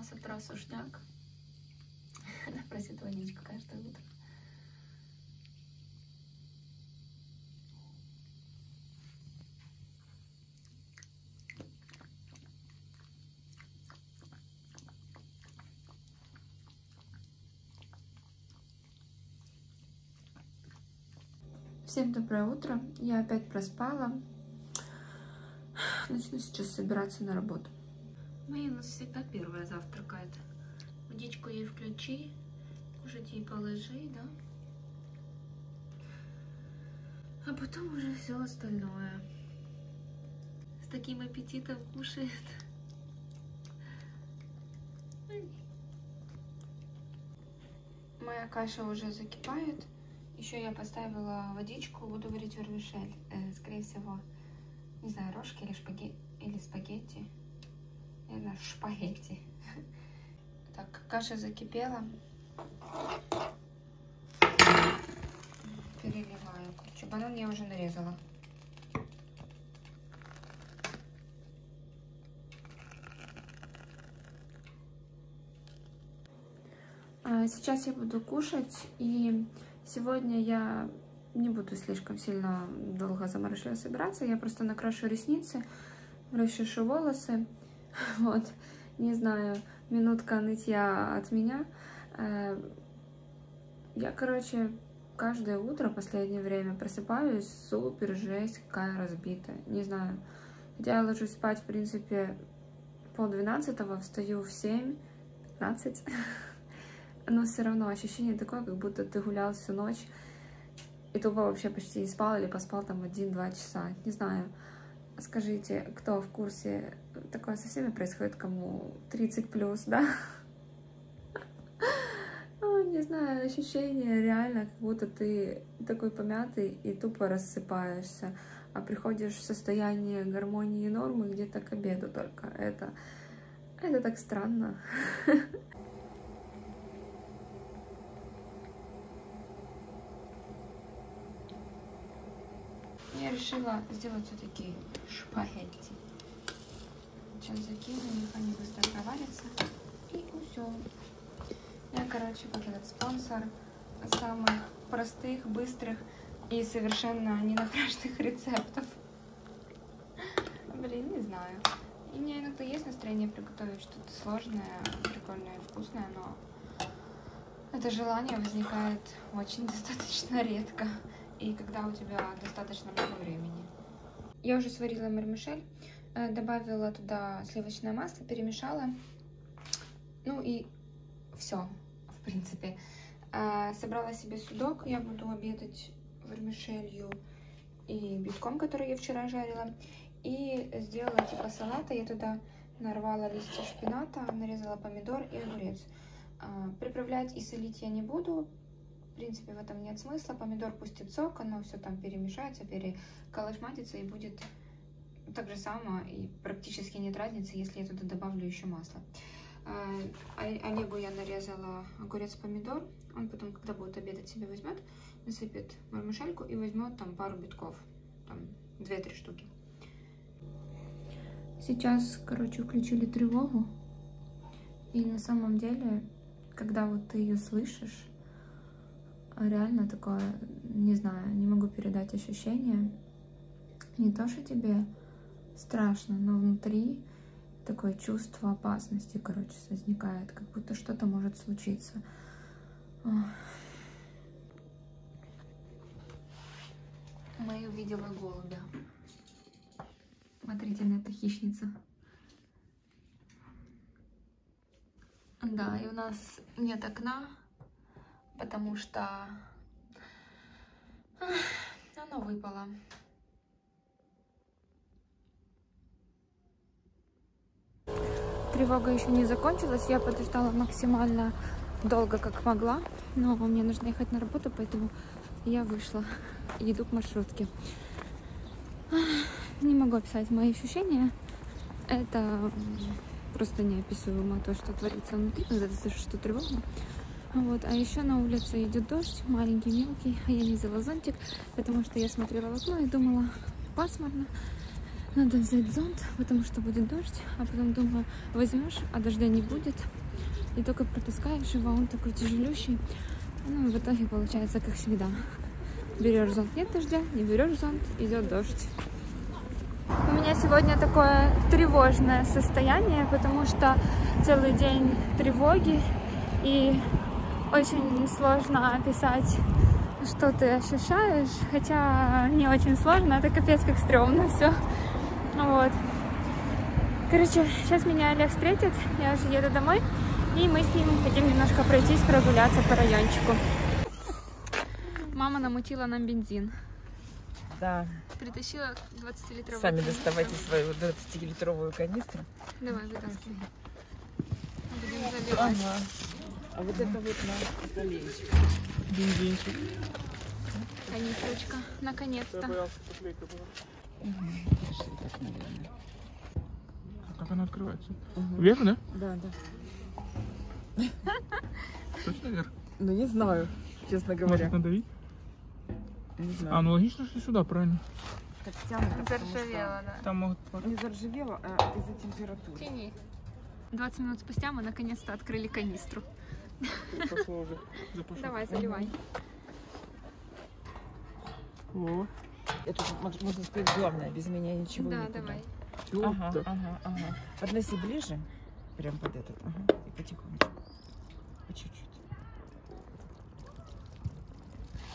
Раз от раз ушняк. Она просит водичку каждое утро. Всем доброе утро. Я опять проспала. Начну сейчас собираться на работу. Моя нас всегда первая завтракает. Водичку ей включи, кушать ей положи, да? А потом уже все остальное. С таким аппетитом кушает. Моя каша уже закипает. Еще я поставила водичку, буду варить вермишель. Э, скорее всего, не знаю, рожки или шпагетти. Или спагетти. Шпагетти. Так, каша закипела. Переливаю. Короче, банан я уже нарезала. А, сейчас я буду кушать и Сегодня я не буду слишком сильно долго заморочливо собираться. Я просто накрашу ресницы, расчешу волосы. Вот, не знаю, минутка нытья от меня. Э, я, короче, каждое утро последнее время просыпаюсь супер жесть, какая разбитая. Не знаю. Хотя я ложусь спать, в принципе, пол двенадцатого, встаю в семь, пятнадцать но все равно ощущение такое, как будто ты гулял всю ночь и тупо вообще почти не спал или поспал там один-два часа. Не знаю. Скажите, кто в курсе, такое со всеми происходит, кому 30 плюс, да? Не знаю, ощущение реально, как будто ты такой помятый и тупо рассыпаешься, а приходишь в состояние гармонии и нормы где-то к обеду только. Это, это так странно. я решила сделать все-таки шпагетти. Закину, их они быстро провалятся. И все. Я, короче, как этот спонсор самых простых, быстрых и совершенно не напряжных рецептов. Блин, не знаю. И у меня иногда есть настроение приготовить что-то сложное, прикольное вкусное, но это желание возникает очень достаточно редко и когда у тебя достаточно много времени. Я уже сварила мармишель, добавила туда сливочное масло, перемешала. Ну и все, в принципе. Э, собрала себе судок, я буду обедать вермишелью и битком, который я вчера жарила. И сделала типа салата, я туда нарвала листья шпината, нарезала помидор и огурец. Э, приправлять и солить я не буду, принципе, в этом нет смысла. Помидор пустит сок, оно все там перемешается, переколошматится и будет так же само, и практически нет разницы, если я туда добавлю еще масло. А, Олегу я нарезала огурец-помидор, он потом, когда будет обедать, себе возьмет, насыпет мармушельку и возьмет там пару битков, там 2-3 штуки. Сейчас, короче, включили тревогу, и на самом деле, когда вот ты ее слышишь, реально такое, не знаю, не могу передать ощущение. Не то, что тебе страшно, но внутри такое чувство опасности, короче, возникает, как будто что-то может случиться. Мы увидела голубя. Смотрите на эту хищницу. Да, и у нас нет окна, потому что оно выпало. Тревога еще не закончилась, я подождала максимально долго, как могла, но мне нужно ехать на работу, поэтому я вышла иду к маршрутке. Не могу описать мои ощущения. Это просто неописуемо то, что творится внутри, когда ты слышишь, что тревожно. Вот. А еще на улице идет дождь, маленький, мелкий, а я не взяла зонтик, потому что я смотрела в окно и думала, пасмурно, Надо взять зонт, потому что будет дождь, а потом думаю, возьмешь, а дождя не будет. И только протаскаешь его, он такой тяжелющий. Ну в итоге получается как всегда. Берешь зонт, нет дождя, не берешь зонт, идет дождь. У меня сегодня такое тревожное состояние, потому что целый день тревоги и очень сложно описать, что ты ощущаешь, хотя не очень сложно, это капец как стрёмно все. Вот. Короче, сейчас меня Олег встретит, я уже еду домой, и мы с ним хотим немножко пройтись, прогуляться по райончику. Мама намутила нам бензин. Да. Притащила 20-литровую. Сами доставайте свою 20-литровую канистру. Давай, вытаскивай. Будем заливать. Ага. А вот это вот на коленчик. Бензинчик. Канистрочка. Наконец-то. Как она открывается? Мгм. Вверх, да? Да, да. Точно вверх? Ну не знаю, честно говоря. Может надавить? Не знаю. А, ну логично, что сюда, правильно? Так тянут, что Заржавела, да. Там могут... Не заржавело, а из-за температуры. Тяни. 20 минут спустя мы наконец-то открыли канистру. Пошло уже. Давай, заливай. О, Это мож- можно сказать главное, без меня ничего Да, не туда. давай. Ага, так. ага, ага. Подноси ближе, прям под этот, ага, и потихонечку. По чуть-чуть.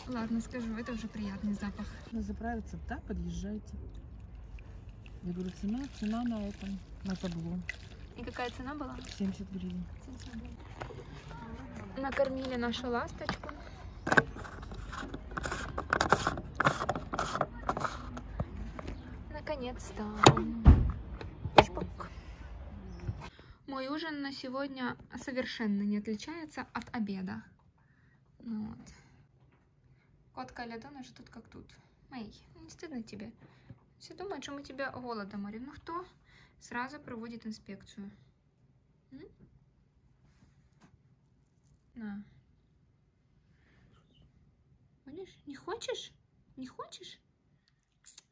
Ладно, скажу, это уже приятный запах. Ну, заправиться, да, подъезжайте. Я говорю, цена, цена на этом, на табло. И какая цена была? 70 гривен. Накормили нашу ласточку. Наконец-то. Мой ужин на сегодня совершенно не отличается от обеда. Ну вот. Кот Каля думаешь, тут как тут. Мэй, не стыдно тебе? Все думают, что мы тебя голодом морим. Ну кто сразу проводит инспекцию? М? На. Видишь, не хочешь? Не хочешь?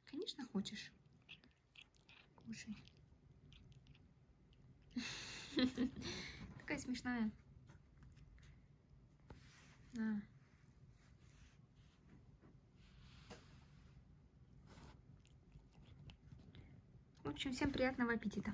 Конечно, хочешь. Кушай. Такая смешная. На. В общем, всем приятного аппетита.